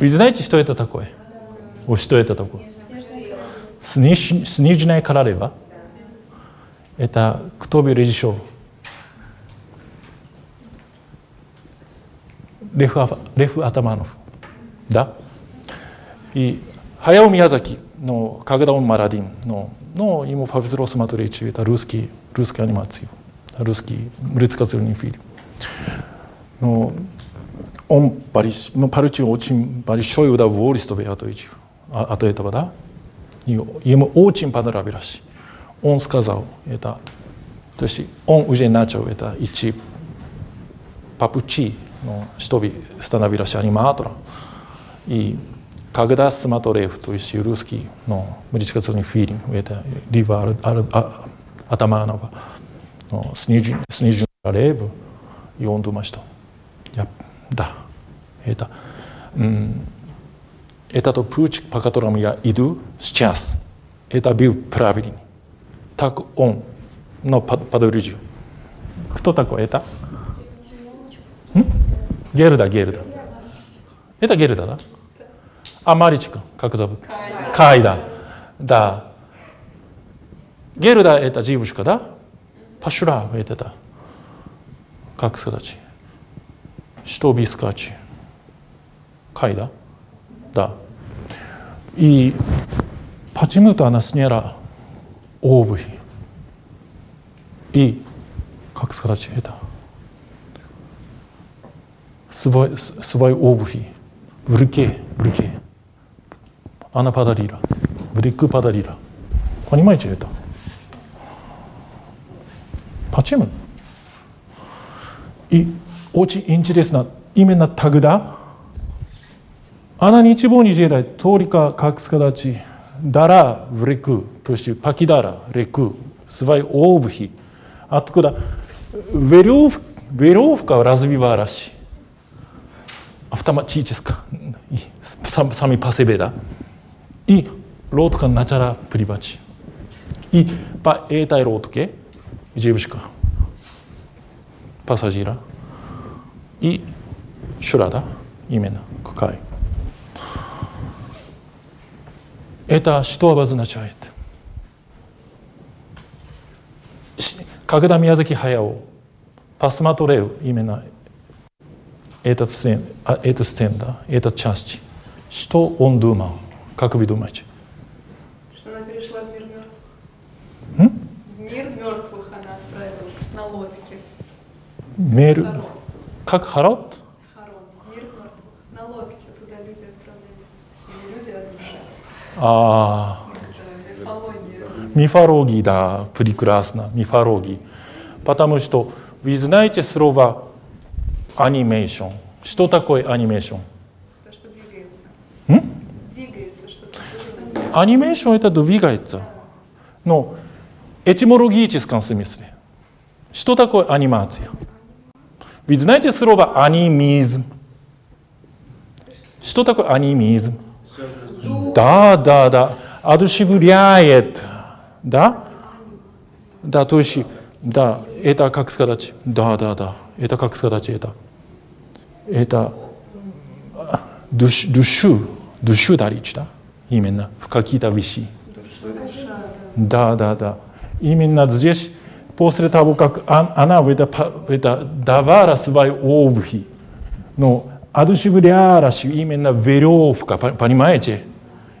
Вы знаете, что это такое? Вот что это такое? Сниж, снежная королева. Это кто был режиссер? Лев, Лев Атаманов. Да? И Хаяо Миязаки, но когда он молодым, но, но ему повезло смотреть это русский, русскую анимацию, русский предсказательный фильм. Но он получил очень большое удовольствие от, от этого, да? И ему очень понравилось. Он сказал это, то есть он уже начал это идти по пути, но чтобы становился аниматором. И когда смотрев, то есть русский, но музыкальный фильм, это Лива Атаманова, но Снежная королева, и он думал, что я, да, это, это тот путь, по которому я иду сейчас, это был правильный. Так он, но подтвердил. Кто такой это? М? Герда, Герда. Это Герда, да? А Маричка, как зовут? Кайда. Кайда. Да. Герда это девушка, да? Пашура это, да. Как сказать? Что искать? Кайда? Да. И почему-то она сняла обувь. И, как сказать это? Свой, свой обувь в руке, в руке. Она подарила. В реку подарила. Понимаете это? Почему? И очень интересно, именно тогда она ничего не делает, только, как сказать, дара в реку, то есть покидала реку, свои обувь, откуда веревка, веревка развивалась автоматически, сами по себе, да. И лодка начала плывать. И по этой лодке девушка, пассажира, и шура, да, именно, какая. Это что обозначает? Когда Миязаки Хаяо посмотрел именно этот сцен, эту сцену, да, эту часть, что он думал? Как вы думаете? Что она перешла в мир мертвых. М? В мир мертвых она отправилась на лодке. Мир, Харон. как Харот? А, Это мифология. мифология, да, прекрасно, мифология. Потому что вы знаете слово анимейшн. Что такое анимейшн? То, что двигается. М? Двигается что-то. движется. Анимейшн это двигается. Но этимологическом смысле. Что такое анимация? Вы знаете слово анимизм? Что такое анимизм? Да, да, да. Одушевляет. Да? Да, то есть, да, это как сказать, да, да, да, это как сказать это. Это а, душ, душу, душу дарить, да, именно в какие-то вещи. Да, да, да. Именно здесь, после того, как он- она это, это давала свои обувь, но одушевлялась именно веревка, по-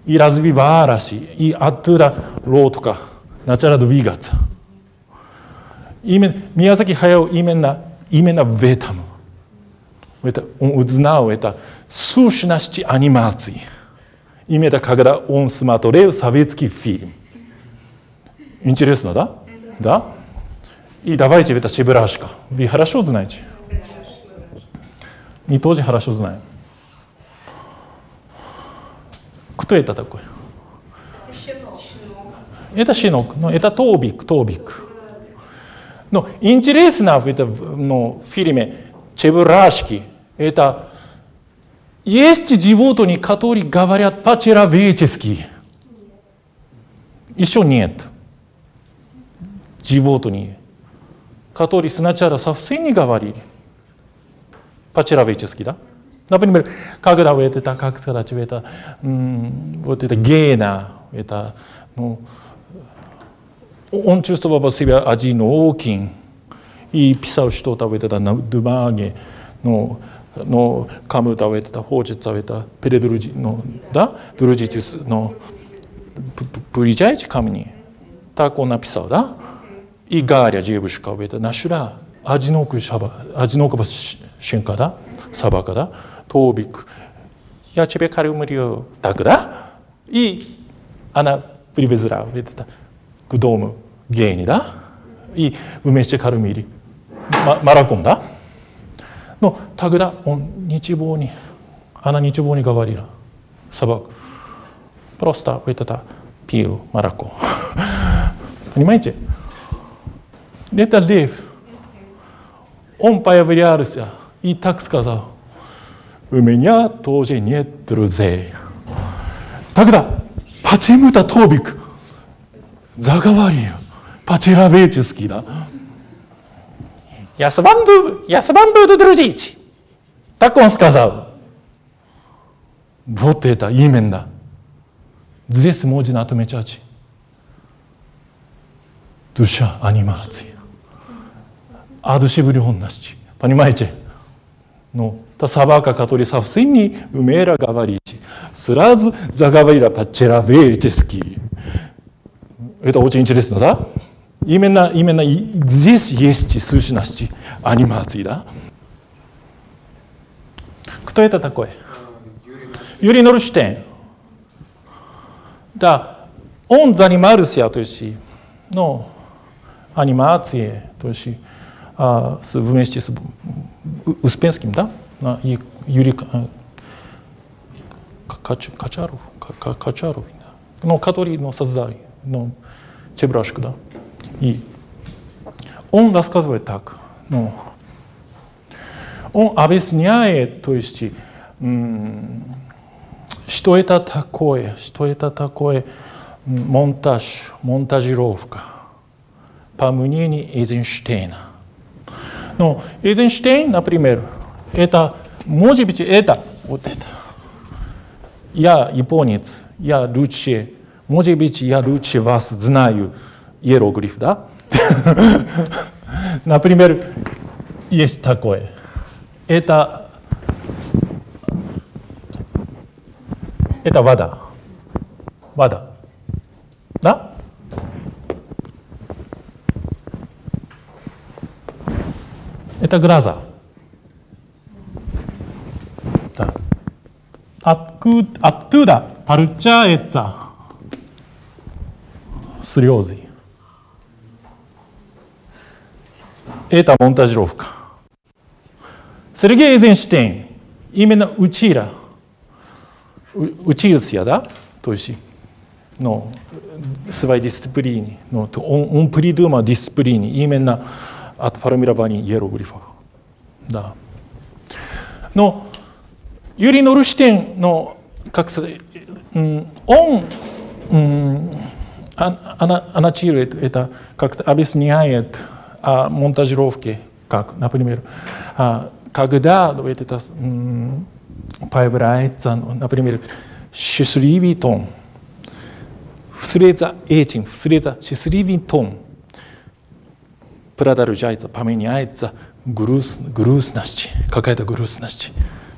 понимаете? И развивалась, и оттуда лодка начала двигаться. Именно, Миязаки Хаяо именно, именно в этом. Это, он узнал это сущность анимации. Именно когда он смотрел советский фильм. Интересно, да? Да? И давайте это Чебурашка. Вы хорошо знаете? Мы тоже хорошо знаем. Кто это такой? Щенок. Это щенок, но это тобик, тобик. Но интересно в этом ну, фильме Чебурашки, это есть животные, которые говорят по-человечески. Еще нет. Животные, которые сначала совсем не говорили. По-человечески, да? Например, когда вы это, как сказать, это, вот это гена, это, ну, он чувствовал себя одиноким и писал что-то в это на бумаге, ну, но кому-то это хочется это передружить, ну, да, дружить, но приезжайте ко мне. Так он написал, да? И Галя девушка это нашла одинокую шаба, одинокого щенка, да? собака, да? Тобик. Я тебе кормлю. Так, да? И она привезла это к дому гений, да? И вместе кормили. Марафон, да? Но тогда он ничего не, она ничего не говорила. Собак. Просто это пил молоко. Понимаете? Это лев. Он появлялся и так сказал. У меня тоже нет друзей. Тогда почему-то Тобик заговорил по-человечески, да? Я с, вами, я с вами буду дружить. Так он сказал. Вот это именно. Здесь можно отмечать душа анимации. Одушевленность. Понимаете? のたサバカカトリサフスインにウメーラガバリーチスラーズザガバリラパッチェラベーチェスキーえとおちんちですのだイメナイメナジェスイエスチスーシナシチアニマーツイだくとえたたこえゆりのる視点だオンザニマルシアというしのアニマーツイエというし а, с, вместе с Успенским, да? И Юрий Качаров, Качаров, ну, который ну, создали, ну, Чебрашку, да. И он рассказывает так, ну, он объясняет, то есть, что это такое, что это такое монтаж, монтажировка, по мнению Эйзенштейна. Ну, Эйзенштейн, например, это, может быть, это, вот это. Я японец, я лучше, может быть, я лучше вас знаю, иероглиф, да? Например, есть такое. Это, это вода. Вода. Да? Это глаза. Да. Оттуда получается слезы. это монтажировка. Сергей Эйзенштейн именно учила, учился, да, то есть, ну, своей дисциплине, ну, он, он придумал дисциплину именно от формирования иероглифов. Да. Но Юрий Норштейн, ну, как он она, она это, как объясняет а, монтажировки, как, например, а, когда это появляется, например, счастливый тон, вслед за этим, вслед за счастливый тон продолжается, поменяется груз, грустность, какая-то грустность.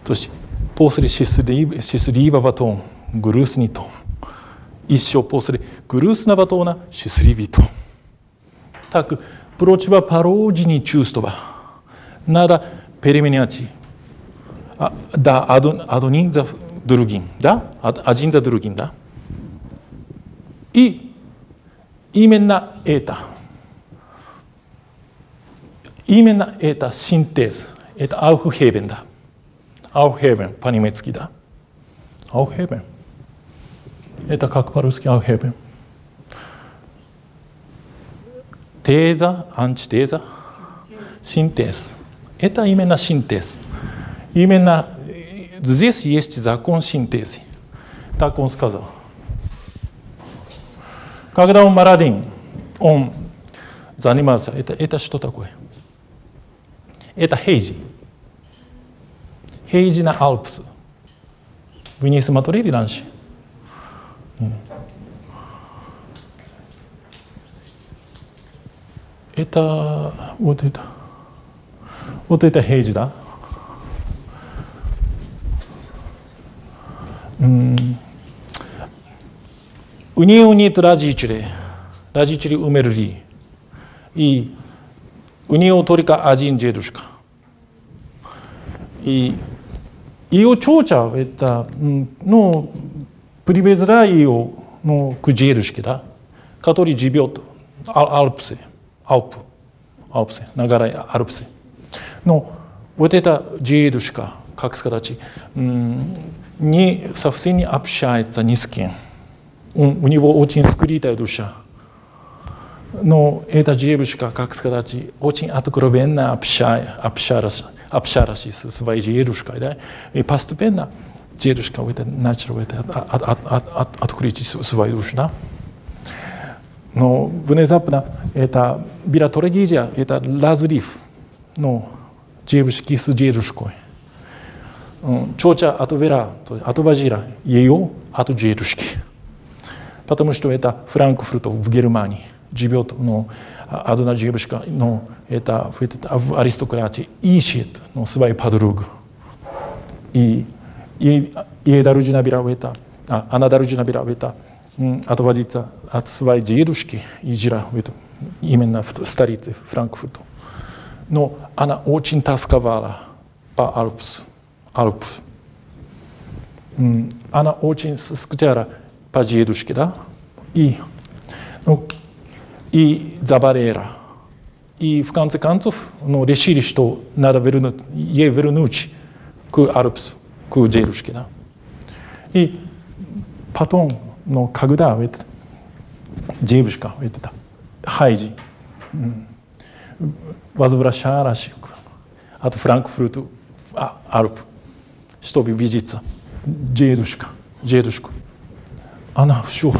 То есть после счастлив, счастливого тона грустный тон. Еще после грустного тона счастливый тон. Так противоположные чувства надо переменять. А, да, одним за другим, да? Один за другим, да? И именно это, именно это синтез, это Aufheben, да? Aufheben, по-немецки, да? Aufheben. Это как по-русски Aufheben. теза, антитеза, синтез. Это именно синтез. Именно здесь есть закон синтеза. Так он сказал. Когда он молодым, он занимался, это, это что такое? 得た平治平治なアルプスヴィニス・マトレリ男子、うん、得たおとたおとた平治だうんウニウニとラジチュレラジチュレウメルリいい 운이오토리카 아진 제도시카 이 이오 초자 했다 노 프리베즈라 이오 노 구제르시키다 카토리 지비오토 알프세 아우프 아우프세 나가라 아르프세 노 вот дедушка, как сказать, не совсем не общается ни с кем. У, у него очень скрытая душа. Но эта девушка, как сказать, очень откровенно общая, общалась, общалась с своей дедушкой. Да? И постепенно дедушка это, начал это, от, от, от, от, открыть свою душу. Да? Но внезапно это была трагедия, это разрыв. Но девушки с дедушкой. Чоча отвела, отвозила ее от дедушки. Потому что это Франкфурт в Германии. Живет ну, одна девушка, но это в аристократии ищет ну, свою подругу. И ей, ей была это, а, она была это отводиться от своей дедушки и жила это, именно в столице Франкфурта. Но она очень тосковала по Альпсу. Альпс. Она очень скучала по дедушке, да? И, ну, и заболела. И в конце концов ну, решили, что надо вернуть, ей вернуть к Альпсу, к дедушке, да? И потом, ну, когда это, девушка, это, Хайджи, возвращалась от Франкфурта Альп, чтобы видеться дедушка, дедушку. Она все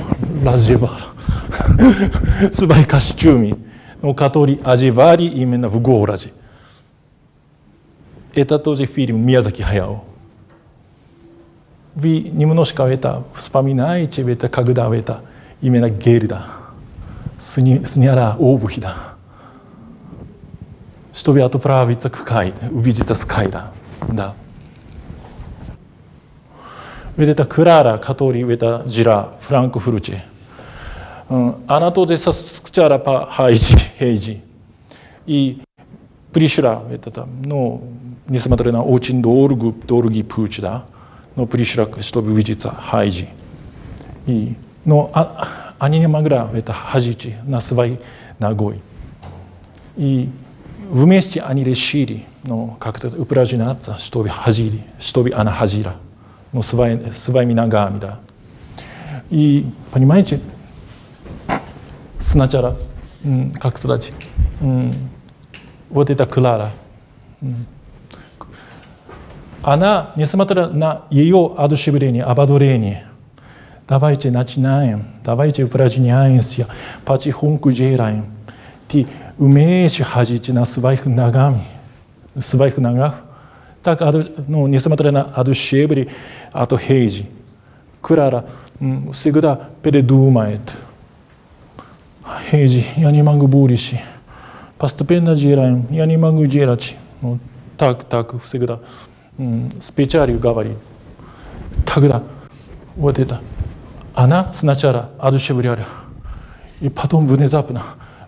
스바이 가시쭈미 노카토리 아지바리 이메나 부고라지 에타토지 필름 미야자키 하야오 비 니무노시카 웨타 스파미나이 치베타 카그다 웨타 이메나 게르다 스니 스니아라 오부히다 스토비아토 프라비츠 크카이 우비지타 스카이다 다ウェデタ・クラーラ・カトリ・ウェタ・ジラ・フランク・フルチェ Франкфурте. Она тоже соскучала по Хайджи, Хейджи. И пришла, это там, ну, несмотря на очень долгий, долгий путь, да, но пришла, чтобы увидеть Хайджи. И, но а, они не могли это ходить на своей ногой. И вместе они решили ну, как-то упражняться, чтобы ходили, чтобы она ходила ну, свои, своими ногами. Да. И, понимаете, сначала, как сказать, вот эта Клара, она, несмотря на ее одушевление, ободрение, давайте начинаем, давайте упражняемся, потихоньку делаем. Ты умеешь ходить на своих ногах, своих ногах. Так, ну, несмотря на одушевление, от Хейджи, Клара всегда передумает. Хейджи, я не могу больше. Постепенно делаем, я не могу делать. Ну, так, так всегда с печалью говорит. Тогда вот это. Она сначала одушевляла, и потом внезапно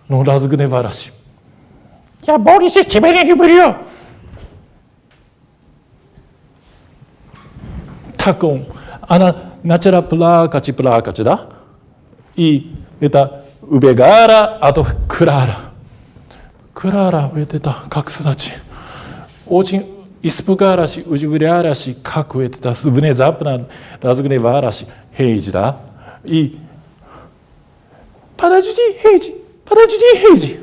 ну, разгневалась. Я больше тебя не люблю. Так он, она начала плакать, плакать, да? И это убегала от Клара. Клара, это как сказать, очень испугалась, удивлялась, как это внезапно разгневалась Хейджи, да? И подожди, Хейджи, подожди, Хейджи.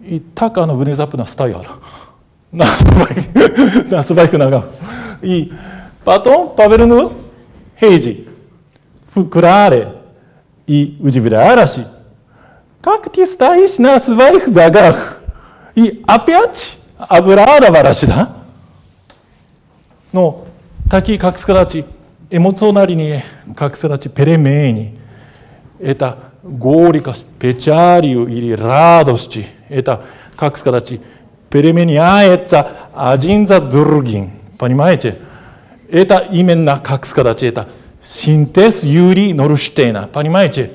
И так она внезапно стояла на, на своих ногах. И потом повернул Хейджи в Кларе и удивлялась, как ты стоишь на своих ногах? И опять обрадовалась, да? Но такие, как сказать, эмоциональные, как сказать, перемены, это горькость, печалью или радость, это, как сказать, переменяется один за другим. Понимаете? Это именно, как сказать, это синтез Юрий Норштейна. Понимаете?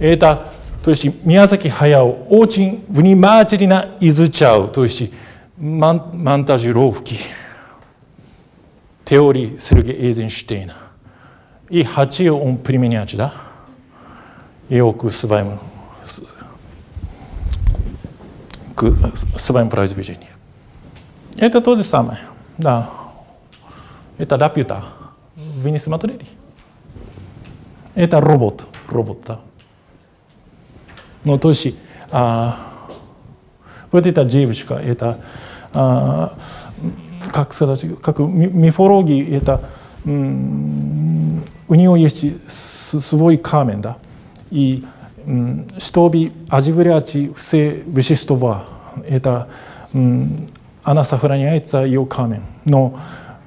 Это, とし宮崎駿おうちんウニマーチリナイズチャウとしマンマンタジュローフキテオリセルゲエーゼンシュテイナイハチオンプリミニアチだ。イオクスバイムクスバイムプライズビジニアエタ当時サマイだエタラピュタ。ヴィニスマトレリ。エタロボット。ロボット。の都市。あプレテタジーブしか。得た。あ各形各ミフォロギー得た。うんウニオイエシすすごいカーメンだ。いい、うん、シトビアジブレアチ不正ブシストバー得た、うん、アナサフラニアイツァイオカーメンの、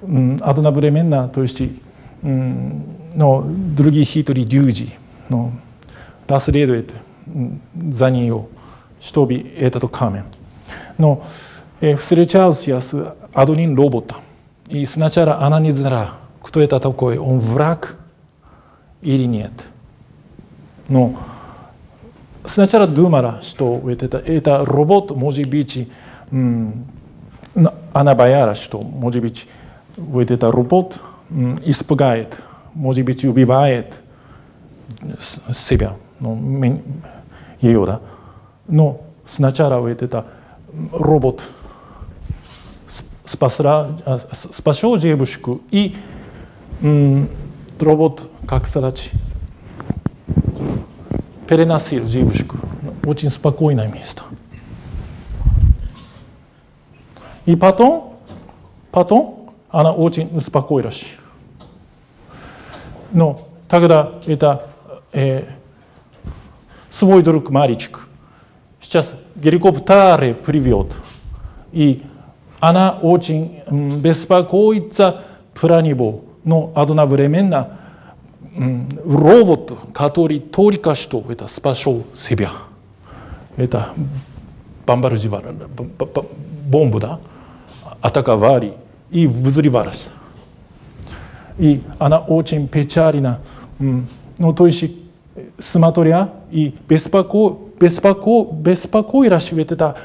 うん、アドナブレメンナとしうんのドゥルギーヒートリリュージのラスレードエット за нее, чтобы этот камень. Но э, встречался с одним роботом. И сначала она не знала, кто это такой, он враг или нет. Но сначала думала, что это, это робот может быть, она боялась, что может быть вот этот робот испугает, может быть убивает себя, ну, ее, да. Но сначала вот это робот спасла, спасал девушку, и робот, как сказать, переносил девушку в очень спокойное место. И потом, потом она очень успокоилась. Но тогда это э, свой друг мальчик сейчас геликоптеры привет. И она очень беспокоится про него, но одновременно робот, который только что это спасал себя. Это бомбардировали, бомбу, да, атаковали и взрывались. И она очень печально, ну, то есть, смотря и беспоко, беспоко, беспокоилась ведь это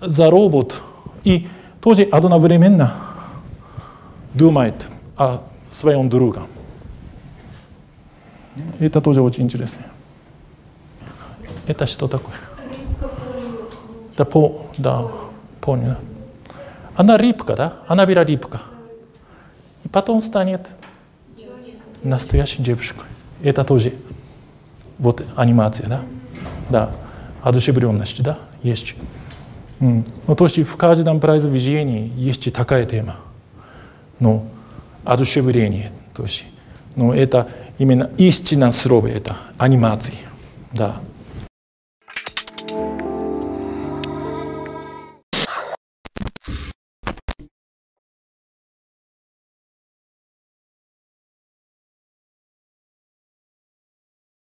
за робот. И тоже одновременно думает о своем друге. Это тоже очень интересно. Это что такое? Да, по, да, понял. Она рыбка, да? Она была рыбка. И потом станет настоящей девушкой. Это тоже вот анимация, да? Да. Одушевленность, да? Есть. Ну, то есть в каждом произведении есть такая тема. Ну, одушевление. То есть, ну, это именно истинное слово, это анимация. Да.